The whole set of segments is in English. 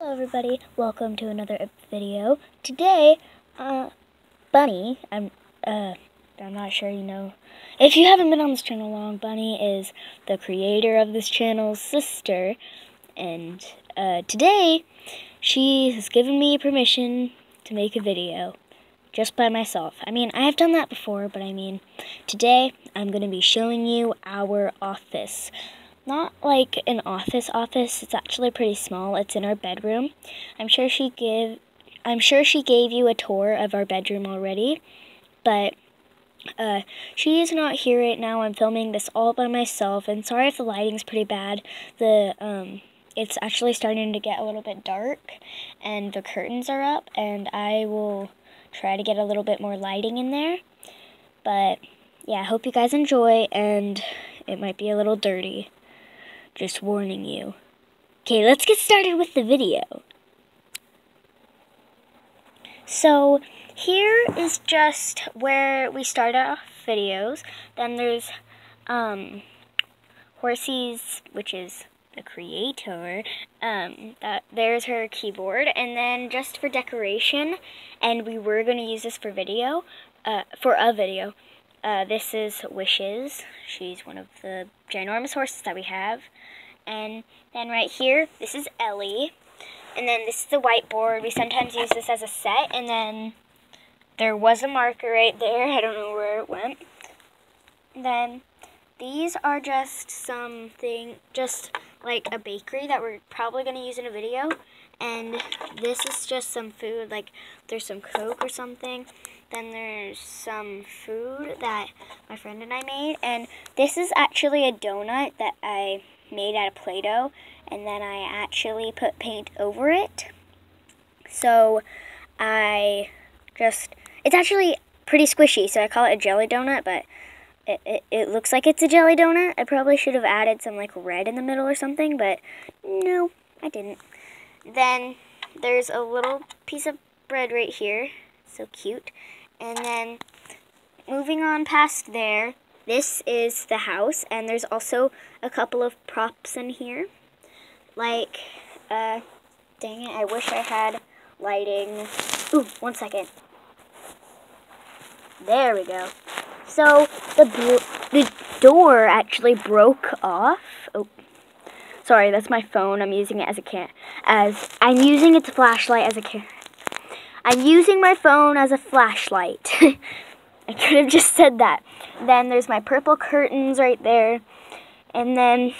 Hello everybody, welcome to another video. Today, uh, Bunny, I'm, uh, I'm not sure you know, if you haven't been on this channel long, Bunny is the creator of this channel's sister, and, uh, today, she has given me permission to make a video, just by myself. I mean, I have done that before, but I mean, today, I'm to be showing you our office not like an office office. It's actually pretty small. It's in our bedroom. I'm sure she give I'm sure she gave you a tour of our bedroom already, but uh, she is not here right now. I'm filming this all by myself, and sorry if the lighting's pretty bad. The um, it's actually starting to get a little bit dark, and the curtains are up, and I will try to get a little bit more lighting in there. But yeah, I hope you guys enjoy, and it might be a little dirty. Just warning you. Okay, let's get started with the video. So, here is just where we start off videos. Then there's um, Horsey's, which is the creator. Um, that there's her keyboard, and then just for decoration, and we were going to use this for video, uh, for a video. Uh, this is Wishes. She's one of the ginormous horses that we have. And then right here, this is Ellie. And then this is the whiteboard. We sometimes use this as a set. And then there was a marker right there. I don't know where it went. And then these are just something, just like a bakery that we're probably going to use in a video. And this is just some food, like there's some Coke or something. Then there's some food that my friend and I made. And this is actually a donut that I made out of Play-Doh. And then I actually put paint over it. So I just, it's actually pretty squishy. So I call it a jelly donut, but it, it, it looks like it's a jelly donut. I probably should have added some like red in the middle or something, but no, I didn't. Then there's a little piece of bread right here. So cute. And then moving on past there, this is the house, and there's also a couple of props in here. Like, uh, dang it, I wish I had lighting. Ooh, one second. There we go. So, the, the door actually broke off. Oh, sorry, that's my phone. I'm using it as a can as I'm using its flashlight as a can I'm using my phone as a flashlight. I could have just said that. Then there's my purple curtains right there. And then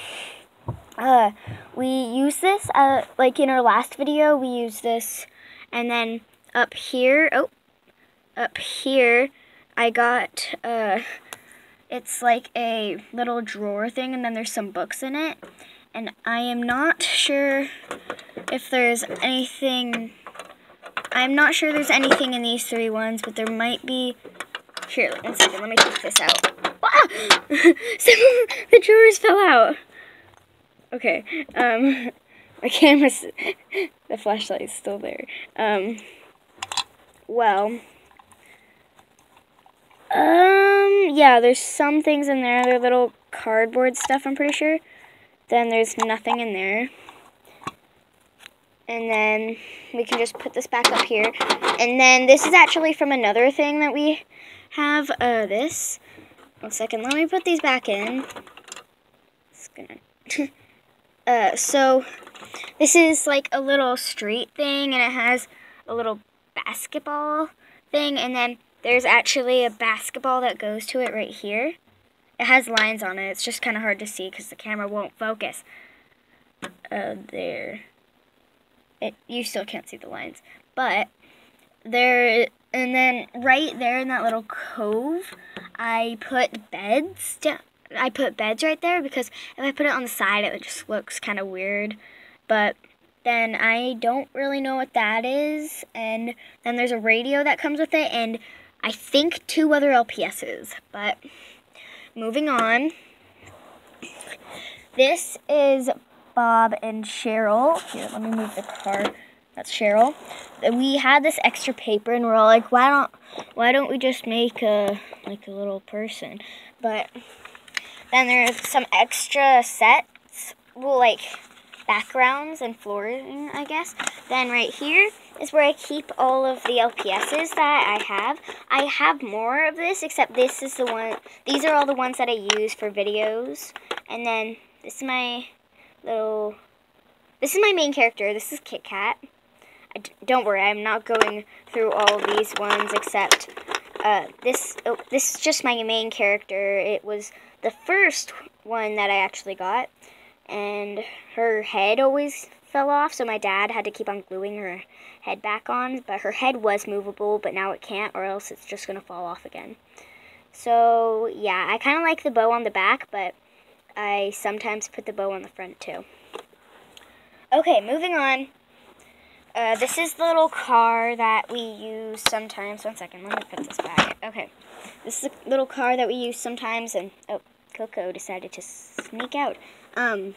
uh, we use this, uh, like in our last video, we use this. And then up here, oh, up here, I got, uh, it's like a little drawer thing, and then there's some books in it. And I am not sure if there's anything I'm not sure there's anything in these three ones, but there might be... Here, one second, let me take this out. Ah! the drawers fell out. Okay, um, my camera's... the flashlight is still there. Um, well... Um, yeah, there's some things in there. They're little cardboard stuff, I'm pretty sure. Then there's nothing in there. And then we can just put this back up here. And then this is actually from another thing that we have. Uh, this. One second. Let me put these back in. It's gonna... uh, so, this is like a little street thing. And it has a little basketball thing. And then there's actually a basketball that goes to it right here. It has lines on it. It's just kind of hard to see because the camera won't focus. Uh, there it, you still can't see the lines. But there, and then right there in that little cove, I put beds down. I put beds right there because if I put it on the side, it just looks kind of weird. But then I don't really know what that is. And then there's a radio that comes with it, and I think two other LPSs. But moving on. This is Bob and Cheryl. Here, let me move the car. That's Cheryl. We had this extra paper, and we're all like, why don't why don't we just make a like a little person? But then there's some extra sets. Well, like backgrounds and flooring, I guess. Then right here is where I keep all of the LPSs that I have. I have more of this, except this is the one, these are all the ones that I use for videos. And then this is my little, this is my main character. This is Kit Kat. don't worry, I'm not going through all of these ones except uh, this, oh, this is just my main character. It was the first one that I actually got and her head always fell off, so my dad had to keep on gluing her head back on. But her head was movable, but now it can't, or else it's just going to fall off again. So, yeah, I kind of like the bow on the back, but I sometimes put the bow on the front too. Okay, moving on. Uh, this is the little car that we use sometimes. One second, let me put this back. Okay, this is the little car that we use sometimes, and oh, Coco decided to sneak out. Um,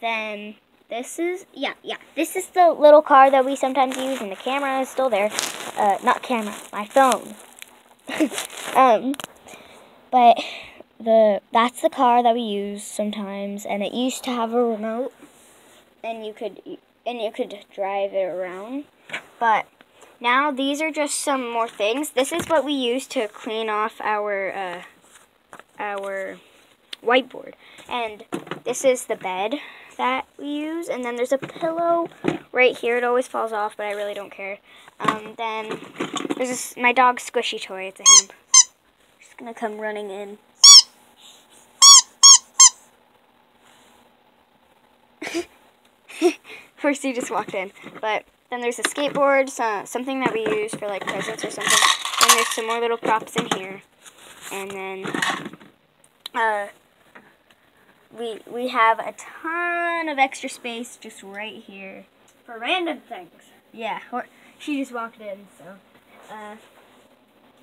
then this is, yeah, yeah, this is the little car that we sometimes use, and the camera is still there. Uh, not camera, my phone. um, but the that's the car that we use sometimes, and it used to have a remote, and you could and you could drive it around. But now these are just some more things. This is what we use to clean off our uh, our whiteboard. And this is the bed that we use. And then there's a pillow right here. It always falls off, but I really don't care. Um, then there's this, my dog's squishy toy. It's a him. Just gonna come running in. Horsey just walked in. But then there's a skateboard, so, something that we use for like presents or something. Then there's some more little props in here. And then uh, we we have a ton of extra space just right here for random things. Yeah, or, she just walked in, so. Uh,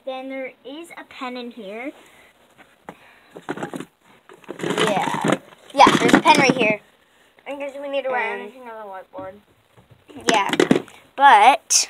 then there is a pen in here. Yeah. Yeah, there's a pen right here. In case we need to write anything on the whiteboard. Yeah. But